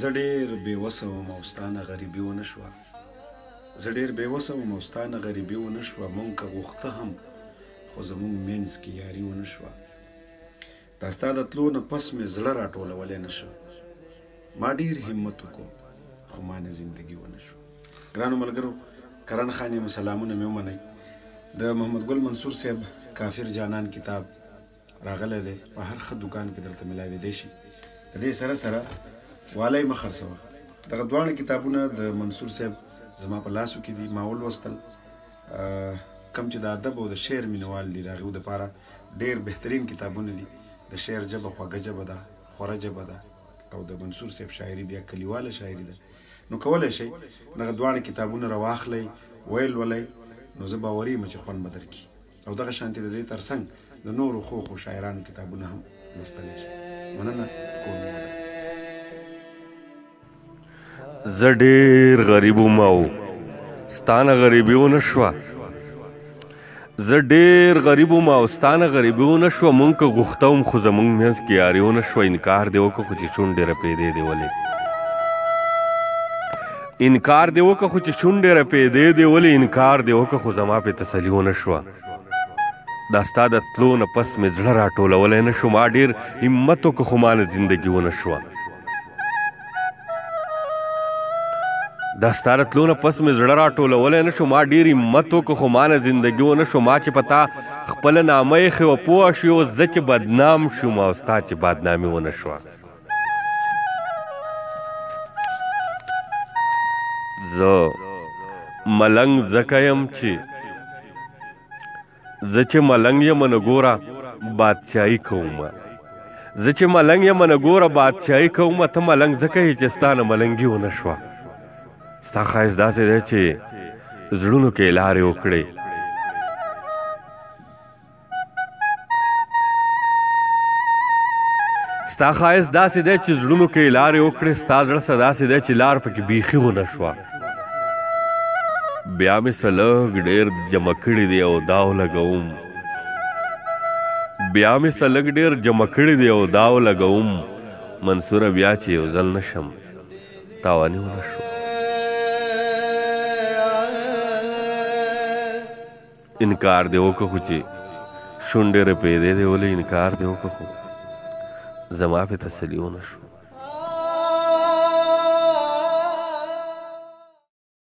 زه ډیر بی وسه وم او ستا نه غریبی ونه شوه زه ډیر بی وسه وم او ستا نه غریبی ونه شوه مونږ که غوښته هم خو زمونږ مینځ کی یاری ونه شوه دا ستا د تلو نه پس مې زړه راټولولی نه شو. ما ډېر همت وکړو خو مانه زندګي ونه شو. ګرانو ملګرو کرن خان یم سلامونه مې ومنئ. د محمد ګل منصور صاحب کافر جانان کتاب راغلی دی په هر ښه دوکان کې درته ملاوېدی شي. د دې سره سره والۍ مه خرڅوه. دغه دواړه کتابونه د منصور صاحب زما په لاسو کې دي ما ولوستل. کوم چې د ادب او د شعر مینوال دي د هغوی لپاره ډېر بهترین کتابونه دي. د شعر ژبه خوږه ژبه ده، خوره ژبه ده او د منصور صاحب شاعري بیا کلیواله شاعري ده. نو کولای شئ دغه دواړه کتابونه راواخلئ، ویې لولئ، نو زه باوري یم چې خوند به درکړي او دغه شانتې د دې ترڅنګ د نورو ښو ښو شاعرانو کتابونه هم لوستلی شئ. مننه، کور مو ودان. زه ډیر غریب وم او ستانه غریبي ونه شوه زه ډیر غریب وم او ستانه غریبي ونه شوه مونږ که غوښته وم خو زمونږ منځ کې یاري ونه شوه انکار دې وکړه خو چې شونډې رپېدې دې ولې انکار دې وکړه خو چې شونډې رپېدې دې ولې انکار دې وکړه خو زما پې تسلي ونه شوه دا ستا د تلو نه پس مې زړه راټولولی نه شو ما ډېر همت وکړ خو مانه زندګي ونه شوه دا ستاره تلونه پس مې زړه راټولولی نه شو ما ډېر همت وکړ خو ما نه زندګي ونه شو ما چې په تا خپله نامه ایښې وه پوه شوې اوس زه چې بدنام شوم او ستا چې بدنامي ونه شوه زه ملنګ زکه يم چې زه چې ملنګ يم نه ګوره بادشاہي کوم زه چې ملنګ يم نه ګوره بادشاہي کوم ته ملنګ زکه چې ستانه ملنګي و نه شو ستا خایز داسې دی چې زړونو کې لارې وکړي ستا خایس داسې دی چې زړونو کې لارې وکړې ستا زړه څه داسې دی چې لار پکې بیخي ونه شوه بیا مې څه لږ ډېر جمع کړي دی او دا ولګوم بیا مې څه لږ ډېر جمع کړي دی او دا ولګوم منصوره بیا چې یو ځل نه شم تاواني ونه شو انکار دې وکړ خو چې شونډې رپېدې دې ولې انکار دې وکړ خو زما پې تسلي ونه شو